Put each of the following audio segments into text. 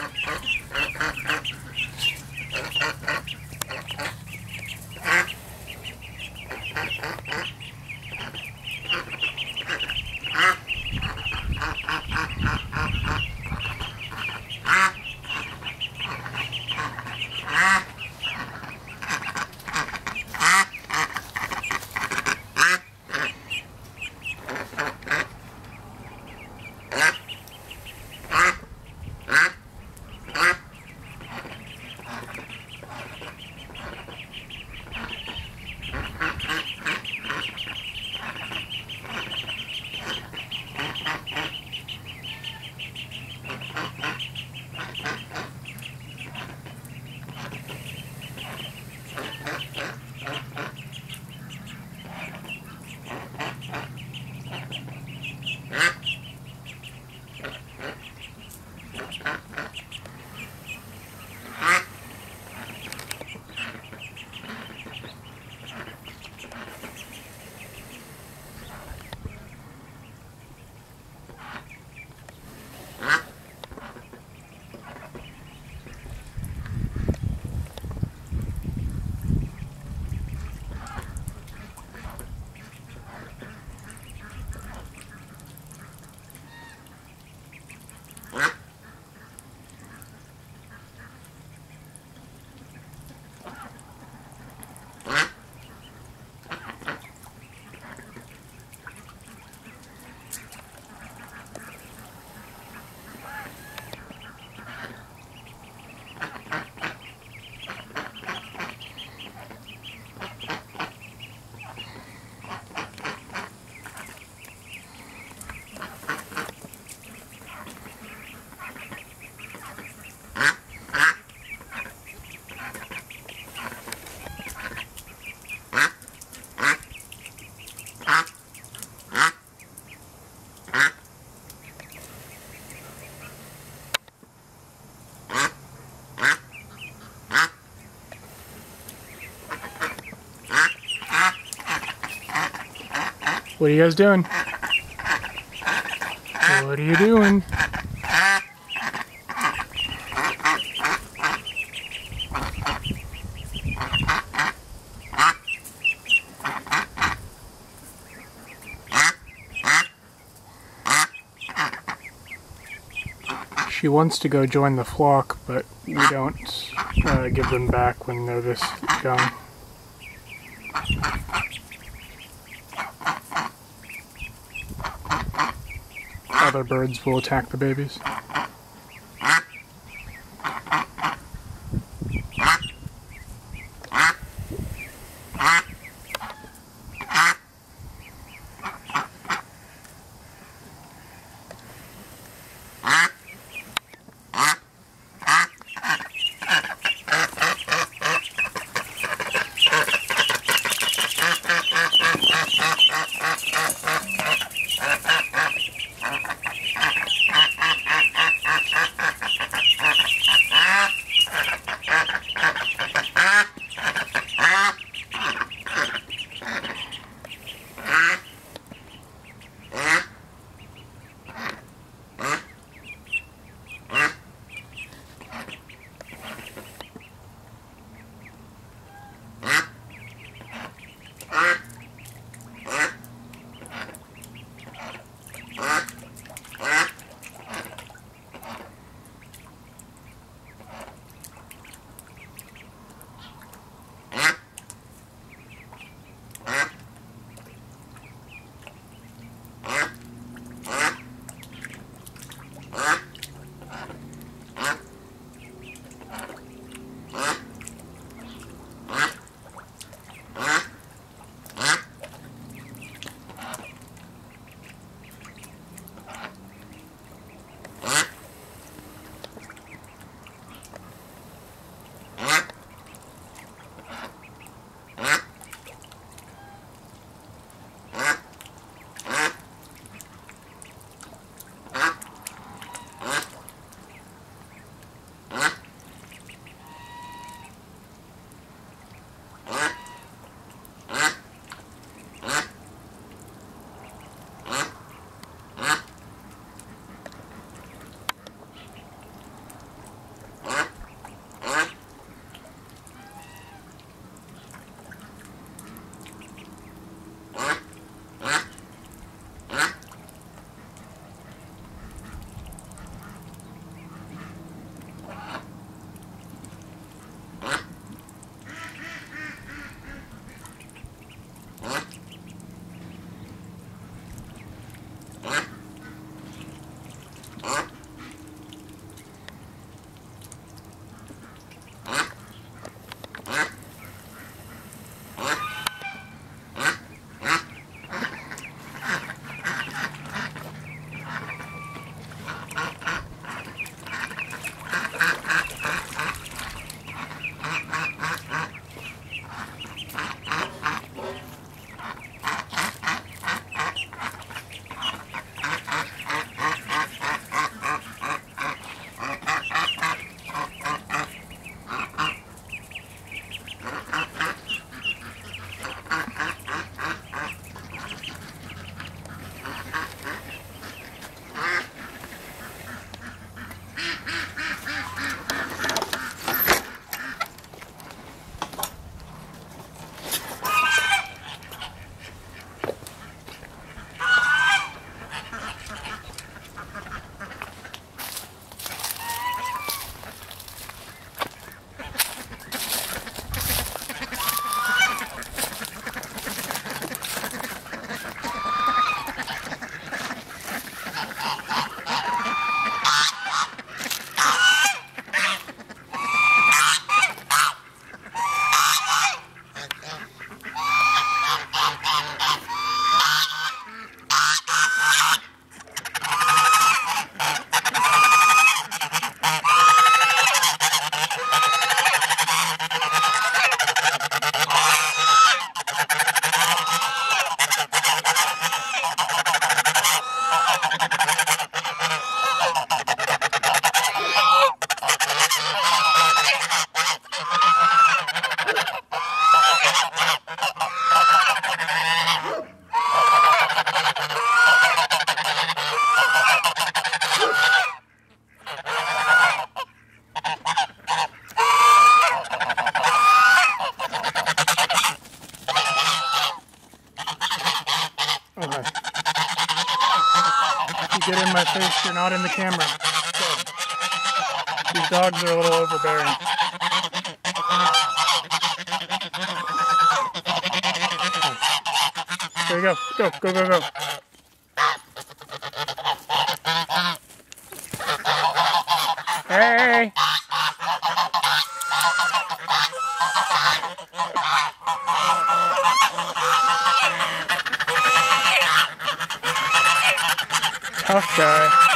ah. What are you guys doing? What are you doing? She wants to go join the flock, but we don't uh, give them back when they're this young. Other birds will attack the babies. Huh? Get in my face. You're not in the camera. Good. These dogs are a little overbearing. There you go. Go, go, go, go. Hey! Tough guy.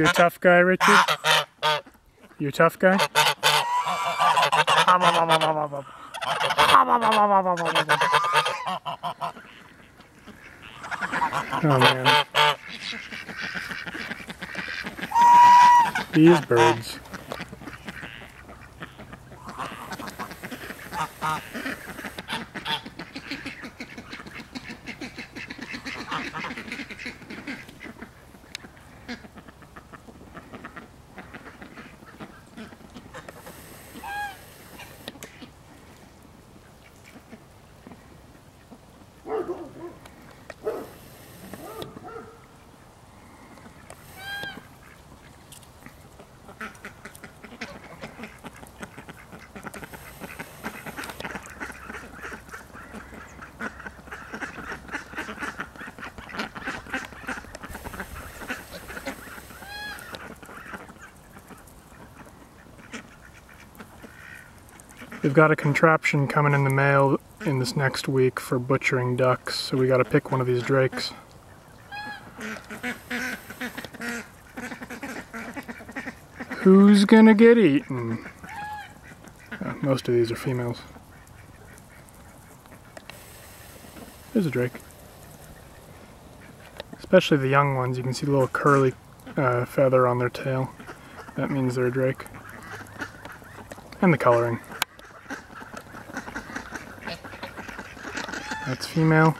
You a tough guy, Richard? You're a tough guy? Oh man. These birds. We've got a contraption coming in the mail in this next week for butchering ducks, so we gotta pick one of these drakes. Who's gonna get eaten? Uh, most of these are females. There's a drake. Especially the young ones, you can see the little curly uh, feather on their tail. That means they're a drake. And the coloring. That's female.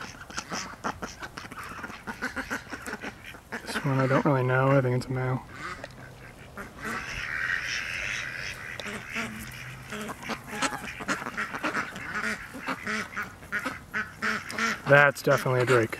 This one I don't really know. I think it's a male. That's definitely a drake.